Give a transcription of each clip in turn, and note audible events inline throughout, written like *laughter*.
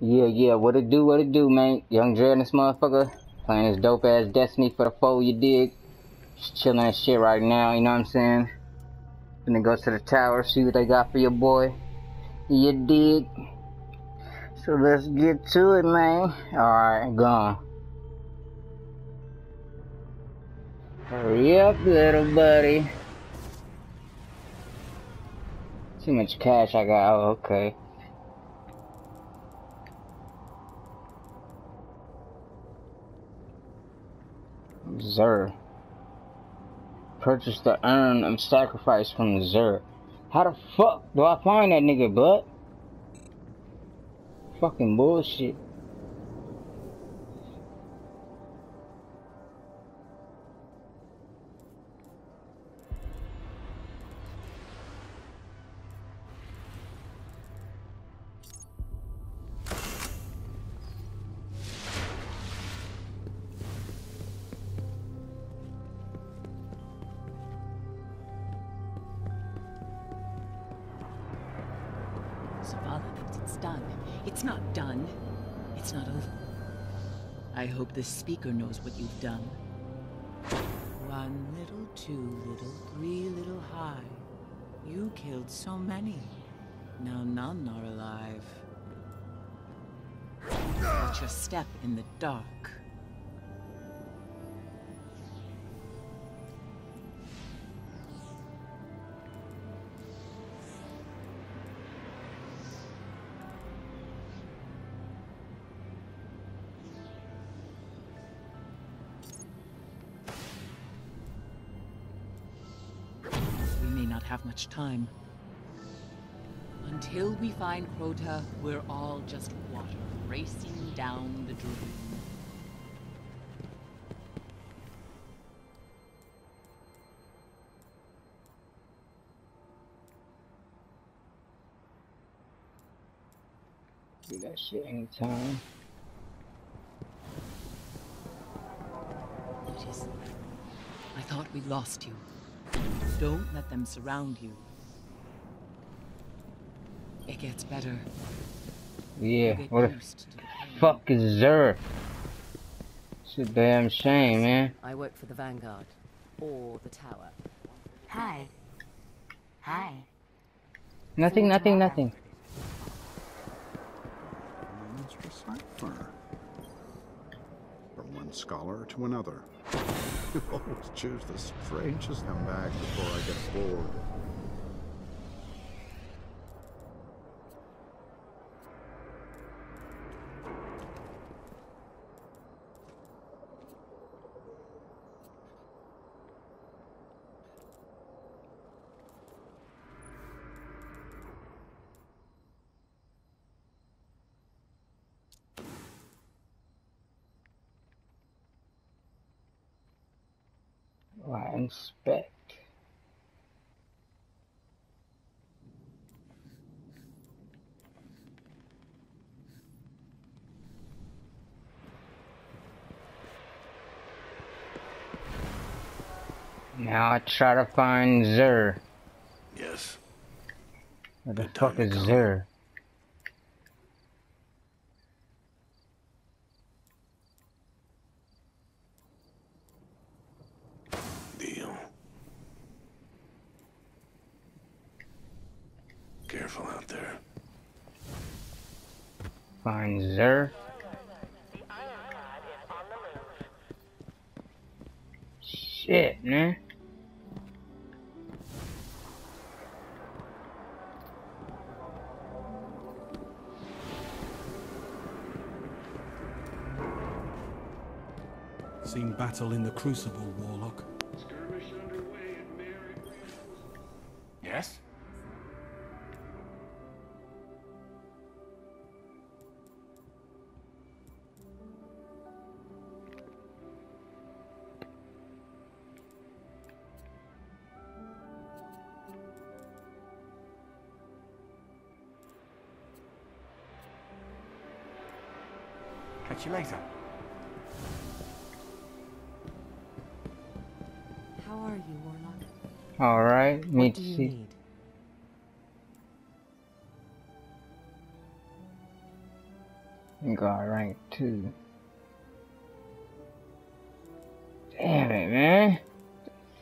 Yeah, yeah, what it do, what it do, man? Young Dre this motherfucker playing this dope ass Destiny for the foe, you dig? Just chilling and shit right now, you know what I'm saying? Gonna go to the tower, see what they got for your boy. You dig? So let's get to it, man. Alright, gone. Hurry up, little buddy. Too much cash I got. Oh, okay. Xur. Purchase the urn of sacrifice from Xur. How the fuck do I find that nigga, bud? Fucking bullshit. It's done. It's not done. It's not over. I hope the speaker knows what you've done. One little, two little, three little high. You killed so many. Now none are alive. Watch your step in the dark. Have much time. Until we find Crota, we're all just water racing down the drain. Do that shit anytime. Otis, I thought we lost you. Don't let them surround you. It gets better. Yeah, Get what the used to the pain. fuck is Xur? It's a damn shame, man. I work for the Vanguard. Or the Tower. Hi. Hi. Nothing, nothing, nothing. Let's. From one scholar to another. *laughs* You always choose the strangest come back before I get bored. I inspect. Now I try to find Xur. Yes. Where the fuck is come. Xur? Deal. Careful out there. Find Xur. Shit, man. Seen battle in the Crucible, Warlock. Catch you later. How are you, Warlock? Alright, me What do you see. need? Got rank two. Damn it, man.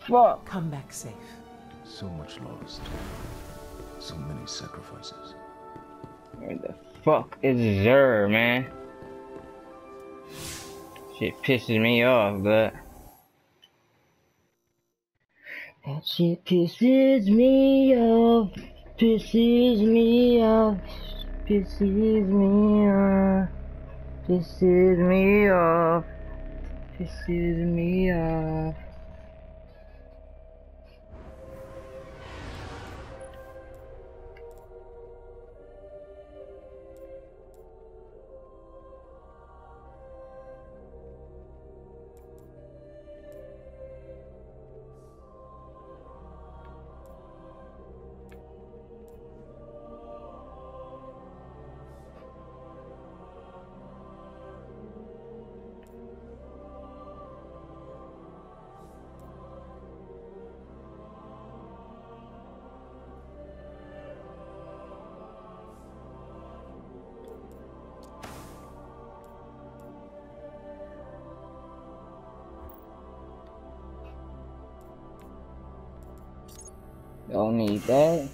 Fuck. Come back safe. So much lost. So many sacrifices. Where the fuck is Xur, man? Shit pisses me off, but. That shit pisses me off. Pisses me off. Pisses me off. Pisses me off. Pisses me off. Don't need that.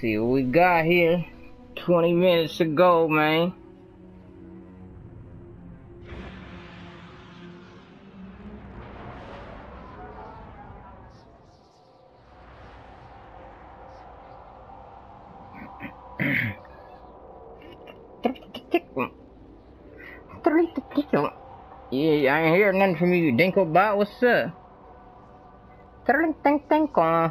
See what we got here. 20 minutes to go, man. Yeah, I ain't hear nothing from you, Dinklebot. What's up? Think, think, think, uh.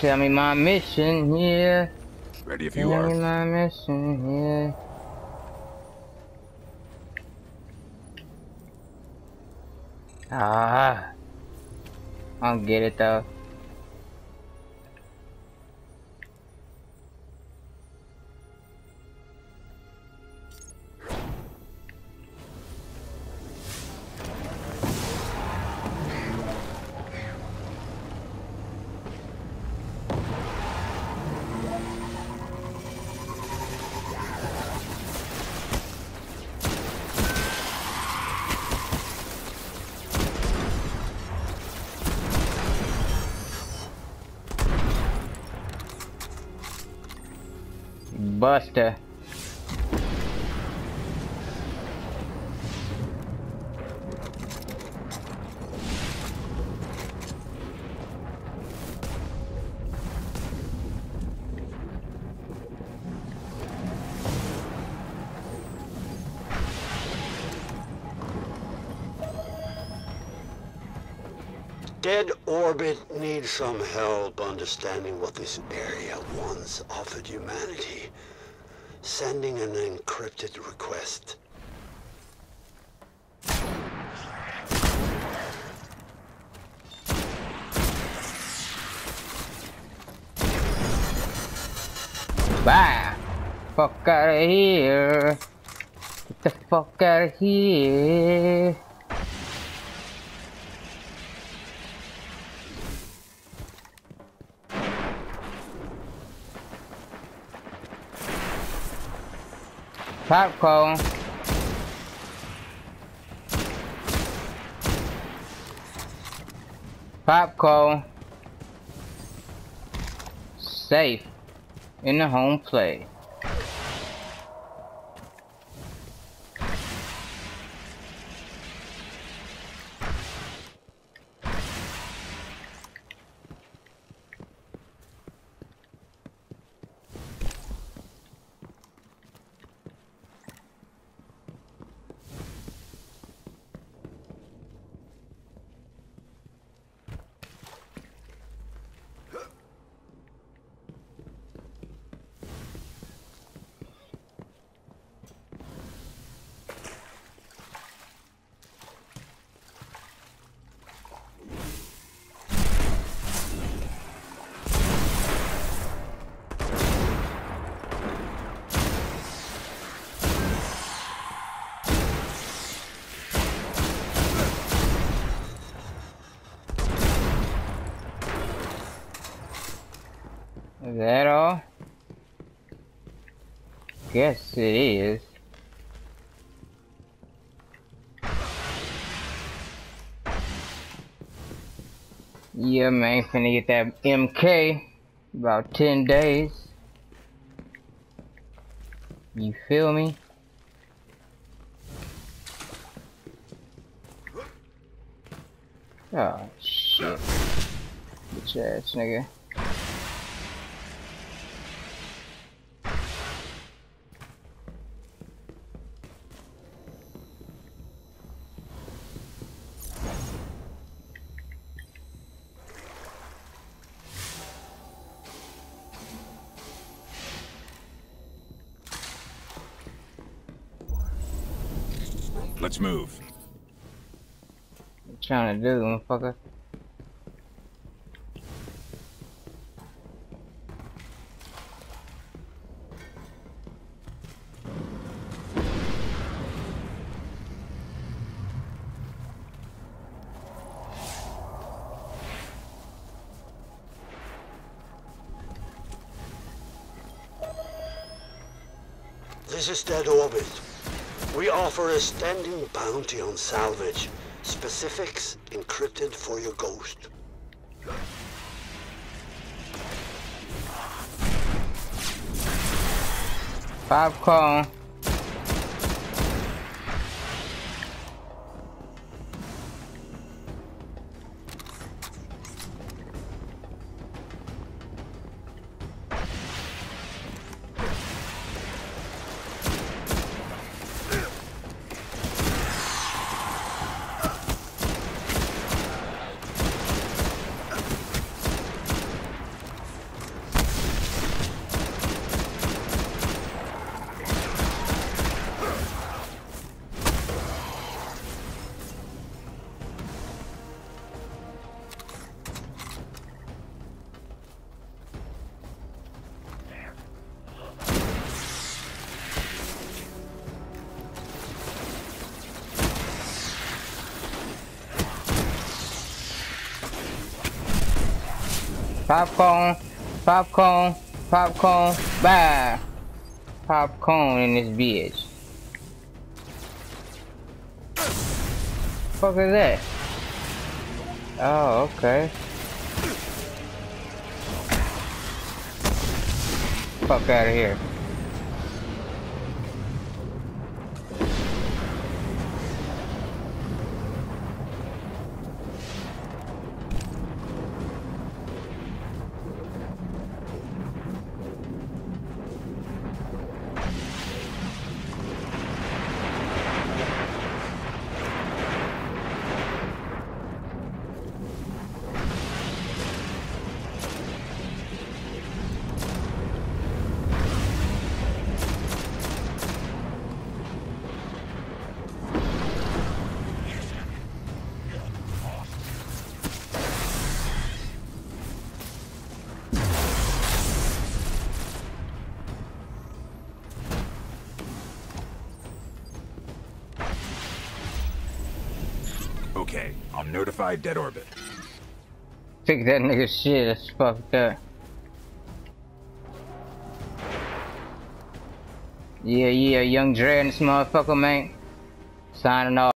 Tell me my mission, here. Ready if you Tell are. me my mission, yeah. Ah. I don't get it though. Buster. Dead Orbit needs some help understanding what this area once offered humanity. Sending an encrypted request. Bye. Fuck out of here. Get the fuck out of here. Popcorn. Popcorn. Safe in the home play. that all? Guess it is. Yeah, man, finna get that MK. About 10 days. You feel me? Oh, shit. Bitch ass nigga. Let's move. What you trying to do, motherfucker? This is Dead Orbit. We offer a standing bounty on salvage. Specifics encrypted for your ghost. Popcorn. Popcorn, popcorn, popcorn, bye. Popcorn in this bitch. Fuck is that? Oh, okay. Fuck out of here. Okay, I'm notified dead orbit. Fix that nigga shit, that's fucked up. Yeah, yeah, young Dre and this motherfucker, man. Signing off.